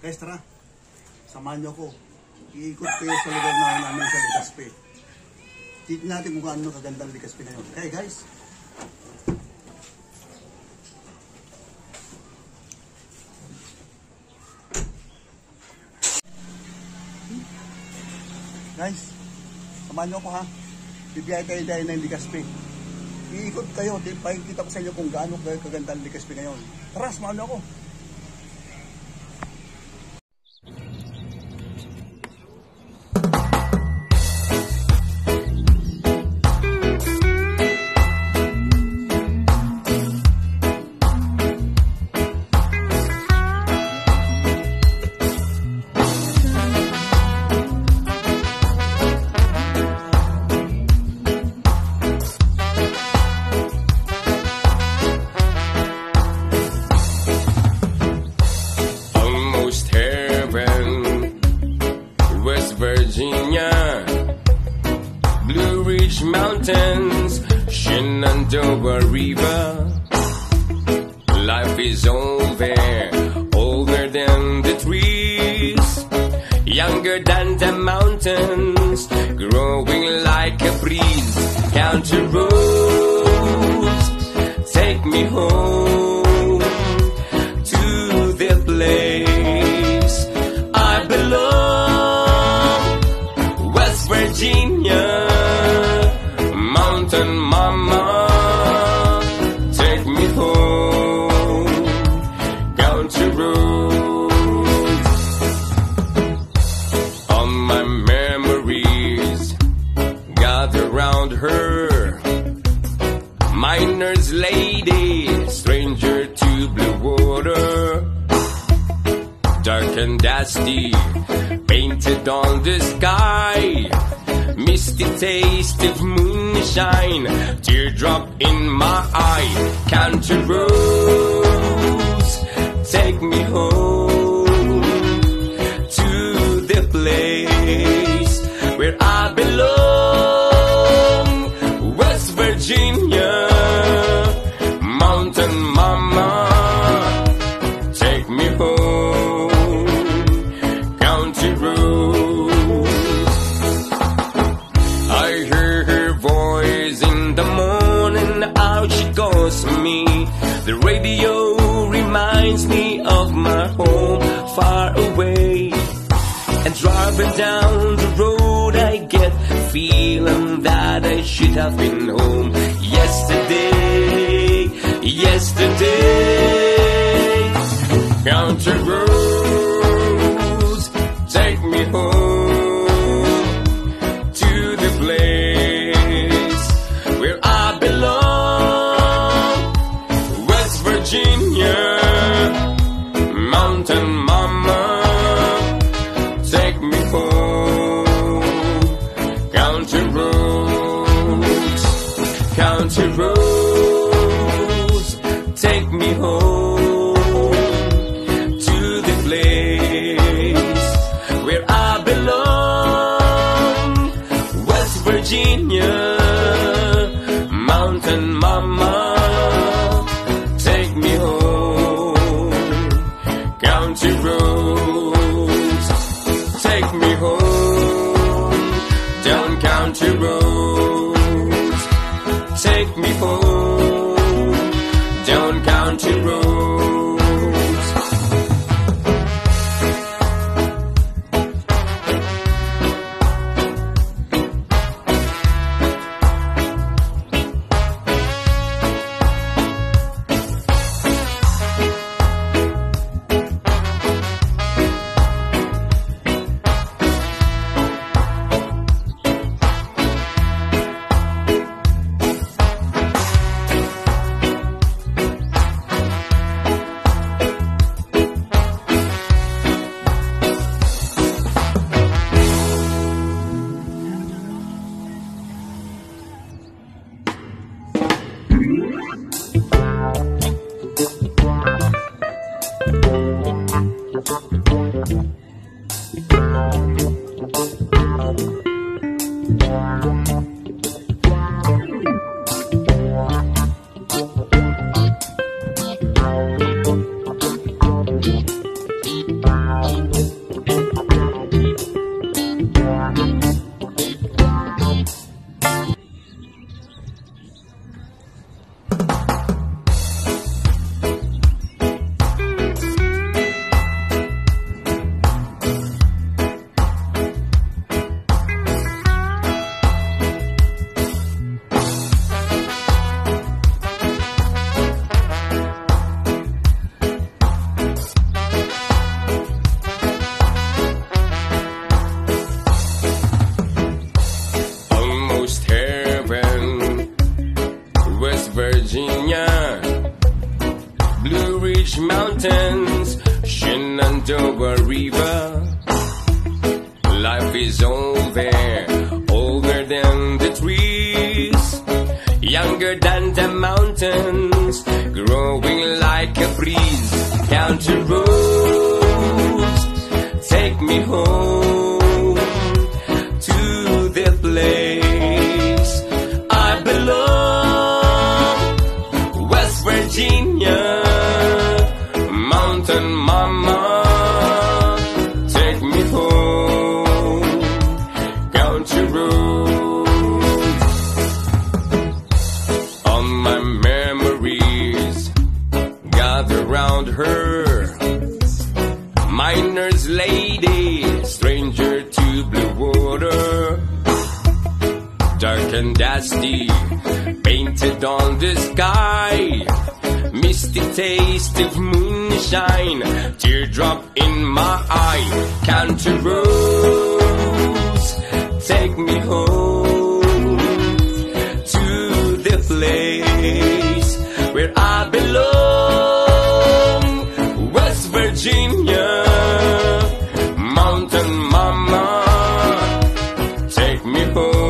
Guys, tara. Samahan niyo ako. Iikot kayo sa lugar na namin sa Ligaspe. Tignan natin kung gaano kaganda ang Ligaspe ngayon. Okay, guys? Guys, samahan niyo ako ha. Bibiyay kayo dahil ng Ligaspe. Iikot kayo, pakikita ko sa inyo kung gaano kaganda ang Ligaspe ngayon. Tara, samahan niyo ako. Shenandoah River. Life is over, older than the trees, younger than the mountains, growing like a breeze. Country roads, take me home and dusty, painted on the sky, misty taste of moonshine, teardrop in my eye, country roads, take me home I should have been home yesterday, yesterday. Take me home. Down country roads, take me home. mountains, Shenandoah River. Life is over, older than the trees, younger than the mountains, growing like a breeze. Country roads, take me home. dark and dusty, painted on the sky. Misty taste of moonshine, teardrop in my eye. Country roads, take me home to the place where I belong, West Virginia. Mountain Mama, take me home.